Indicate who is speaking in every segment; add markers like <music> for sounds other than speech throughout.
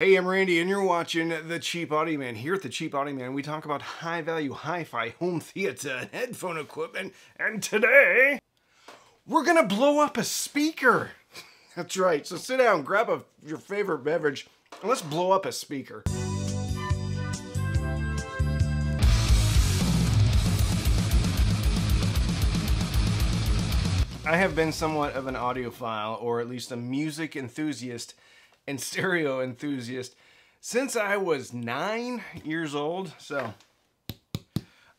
Speaker 1: Hey, I'm Randy, and you're watching The Cheap Audio Man. Here at The Cheap Audio Man, we talk about high value hi fi home theater and headphone equipment. And today, we're gonna blow up a speaker. <laughs> That's right. So sit down, grab a, your favorite beverage, and let's blow up a speaker. I have been somewhat of an audiophile, or at least a music enthusiast and stereo enthusiast since I was nine years old. So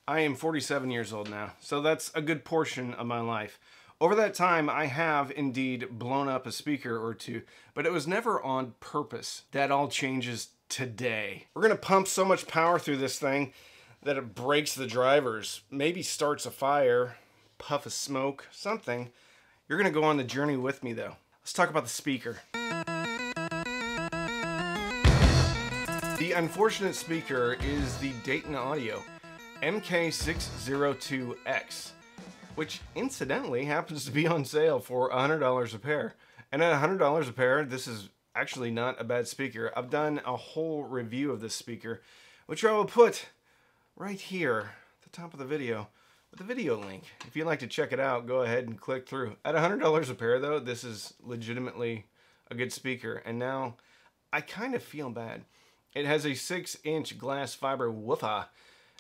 Speaker 1: I am 47 years old now. So that's a good portion of my life. Over that time, I have indeed blown up a speaker or two, but it was never on purpose. That all changes today. We're gonna pump so much power through this thing that it breaks the drivers, maybe starts a fire, puff of smoke, something. You're gonna go on the journey with me though. Let's talk about the speaker. The unfortunate speaker is the Dayton Audio MK602X, which incidentally happens to be on sale for $100 a pair. And at $100 a pair, this is actually not a bad speaker. I've done a whole review of this speaker, which I will put right here at the top of the video with a video link. If you'd like to check it out, go ahead and click through. At $100 a pair though, this is legitimately a good speaker. And now I kind of feel bad. It has a 6-inch glass fiber woofer,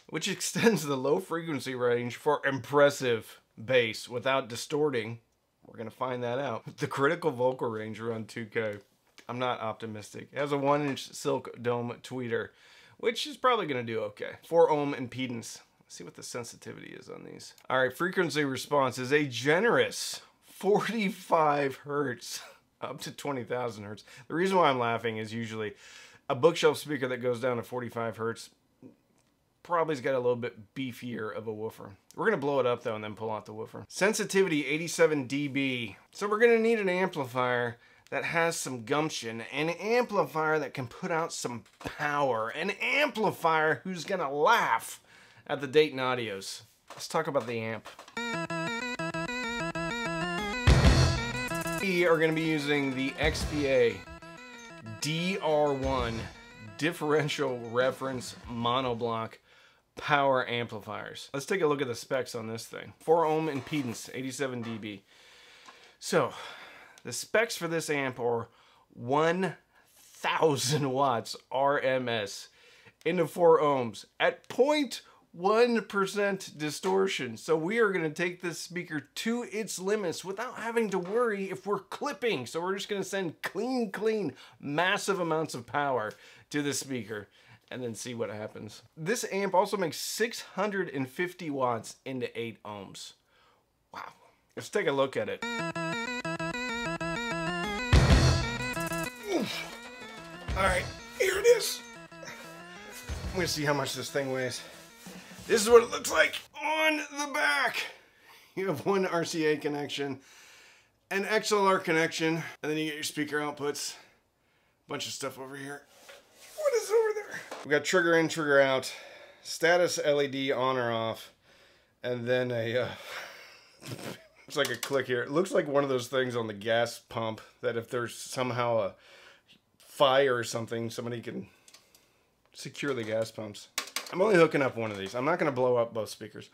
Speaker 1: which <laughs> extends the low frequency range for impressive bass without distorting. We're going to find that out. <laughs> The critical vocal range around 2K. I'm not optimistic. It has a 1-inch silk dome tweeter, which is probably going to do okay. 4 ohm impedance. Let's see what the sensitivity is on these. All right, frequency response is a generous 45 hertz <laughs> up to 20,000 hertz. The reason why I'm laughing is usually a bookshelf speaker that goes down to 45 hertz probably's got a little bit beefier of a woofer. We're gonna blow it up though and then pull out the woofer. Sensitivity 87 dB. So we're gonna need an amplifier that has some gumption, an amplifier that can put out some power, an amplifier who's gonna laugh at the Dayton Audios. Let's talk about the amp. We are gonna be using the XPA DR1 differential reference monoblock power amplifiers. Let's take a look at the specs on this thing. 4 ohm impedance, 87 dB. So, the specs for this amp are 1000 watts RMS into 4 ohms at point 1% distortion. So we are going to take this speaker to its limits without having to worry if we're clipping. So we're just going to send clean, clean, massive amounts of power to the speaker and then see what happens. This amp also makes 650 watts into 8 ohms. Wow. Let's take a look at it. All right, here it is. I'm gonna see how much this thing weighs. This is what it looks like on the back. You have one RCA connection, an XLR connection, and then you get your speaker outputs. A Bunch of stuff over here. What is over there? We got trigger in, trigger out, status LED on or off, and then a, uh, <laughs> it's like a click here. It looks like one of those things on the gas pump that if there's somehow a fire or something, somebody can secure the gas pumps. I'm only hooking up one of these. I'm not going to blow up both speakers.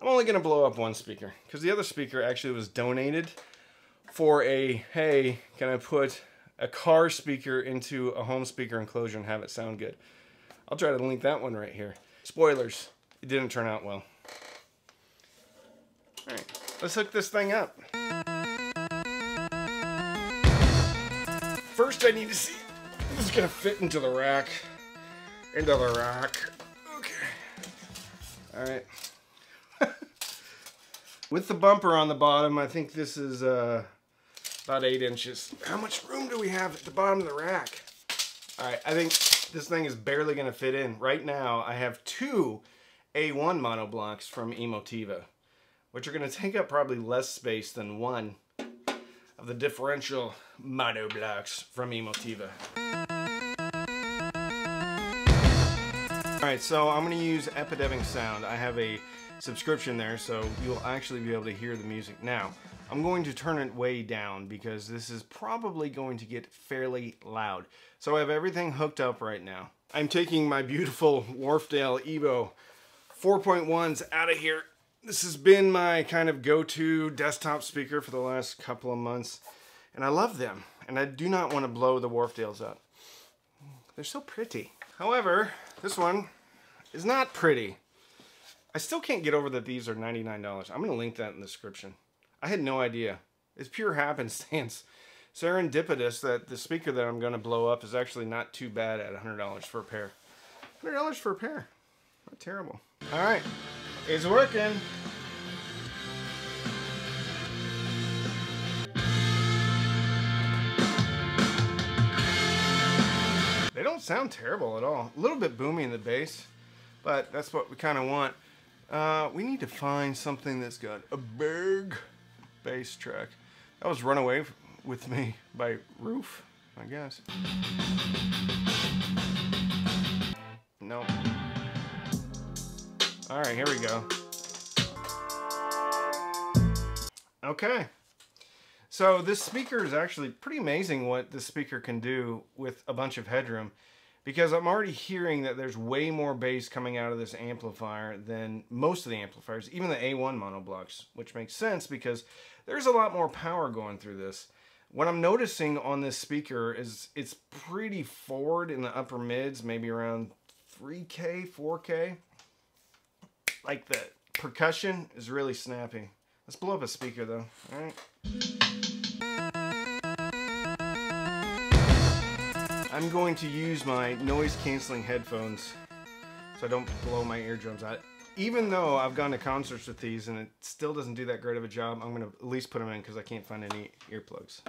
Speaker 1: I'm only going to blow up one speaker because the other speaker actually was donated for a, hey, can I put a car speaker into a home speaker enclosure and have it sound good? I'll try to link that one right here. Spoilers, it didn't turn out well. All right, let's hook this thing up. First I need to see if this is going to fit into the rack. Into the rack. All right. <laughs> With the bumper on the bottom, I think this is uh, about eight inches. How much room do we have at the bottom of the rack? All right, I think this thing is barely gonna fit in. Right now, I have two A1 monoblocks from Emotiva, which are gonna take up probably less space than one of the differential monoblocks from Emotiva. Alright, so I'm going to use Epidemic Sound. I have a subscription there, so you'll actually be able to hear the music. Now, I'm going to turn it way down because this is probably going to get fairly loud. So I have everything hooked up right now. I'm taking my beautiful Wharfedale Evo 4.1s out of here. This has been my kind of go-to desktop speaker for the last couple of months. And I love them. And I do not want to blow the Wharfedales up. They're so pretty. However, this one is not pretty. I still can't get over that these are $99. I'm going to link that in the description. I had no idea. It's pure <laughs> happenstance. Serendipitous that the speaker that I'm going to blow up is actually not too bad at $100 for a pair. $100 for a pair. Not terrible. All right. It's working. They don't sound terrible at all. A little bit boomy in the bass, but that's what we kind of want. Uh, we need to find something that's got a big bass track. That was Runaway with Me by Roof, I guess. No. All right, here we go. Okay. So this speaker is actually pretty amazing what this speaker can do with a bunch of headroom because I'm already hearing that there's way more bass coming out of this amplifier than most of the amplifiers, even the A1 monoblocks, which makes sense because there's a lot more power going through this. What I'm noticing on this speaker is it's pretty forward in the upper mids, maybe around 3K, 4K. Like the percussion is really snappy. Let's blow up a speaker though, all right? I'm going to use my noise canceling headphones so I don't blow my eardrums out. Even though I've gone to concerts with these and it still doesn't do that great of a job, I'm going to at least put them in because I can't find any earplugs.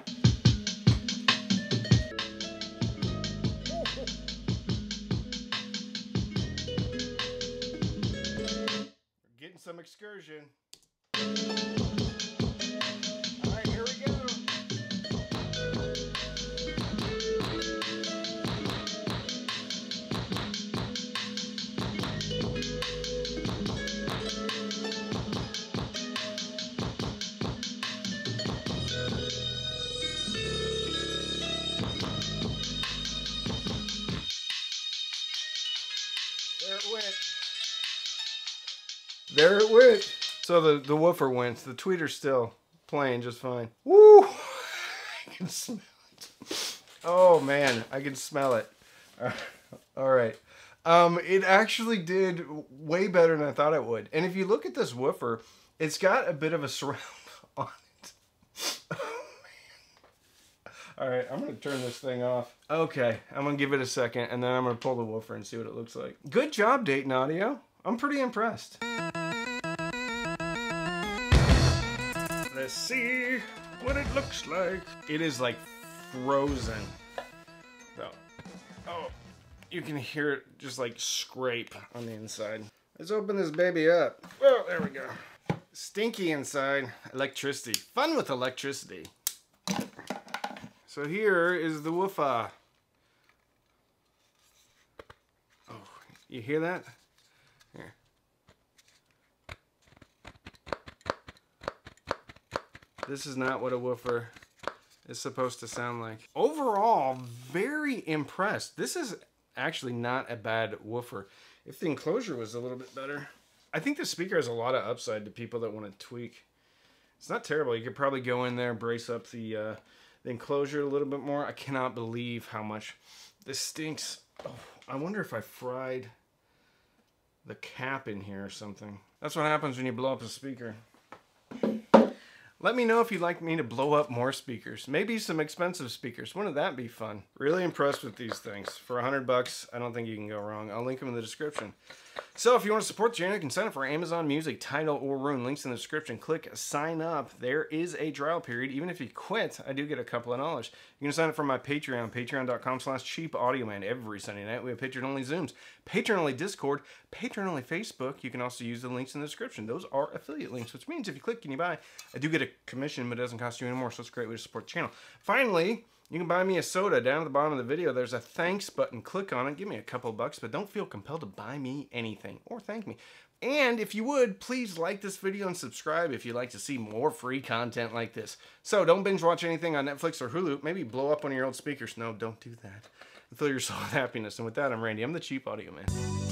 Speaker 1: Getting some excursion. There it went. So the, the woofer went. The tweeter's still playing just fine. Woo! <laughs> I can smell it. Oh man, I can smell it. All right. Um, it actually did way better than I thought it would. And if you look at this woofer, it's got a bit of a surround <laughs> on it. Oh, All right, I'm gonna turn this thing off. Okay, I'm gonna give it a second, and then I'm gonna pull the woofer and see what it looks like. Good job, Dayton Audio. I'm pretty impressed. See what it looks like. It is like frozen. So, oh, you can hear it just like scrape on the inside. Let's open this baby up. Well, there we go. Stinky inside. Electricity. Fun with electricity. So here is the woofer. Oh, you hear that? This is not what a woofer is supposed to sound like. Overall, very impressed. This is actually not a bad woofer. If the enclosure was a little bit better. I think the speaker has a lot of upside to people that want to tweak. It's not terrible. You could probably go in there, and brace up the, uh, the enclosure a little bit more. I cannot believe how much this stinks. Oh, I wonder if I fried the cap in here or something. That's what happens when you blow up a speaker. Let me know if you'd like me to blow up more speakers. Maybe some expensive speakers. Wouldn't that be fun? Really impressed with these things. For a hundred bucks, I don't think you can go wrong. I'll link them in the description. So if you want to support the channel, you can sign up for Amazon Music, Tidal, or Roon. Links in the description. Click sign up. There is a trial period. Even if you quit, I do get a couple of dollars. You can sign up for my Patreon, patreon.com slash cheap audio man. Every Sunday night, we have Patreon-only Zooms, Patreon-only Discord, Patreon-only Facebook. You can also use the links in the description. Those are affiliate links, which means if you click and you buy, I do get a commission, but it doesn't cost you anymore, so it's a great way to support the channel. Finally, You can buy me a soda down at the bottom of the video. There's a thanks button. Click on it. Give me a couple bucks, but don't feel compelled to buy me anything or thank me. And if you would, please like this video and subscribe if you'd like to see more free content like this. So don't binge watch anything on Netflix or Hulu. Maybe blow up one of your old speakers. No, don't do that. Fill your soul with happiness. And with that, I'm Randy. I'm the Cheap Audio Man.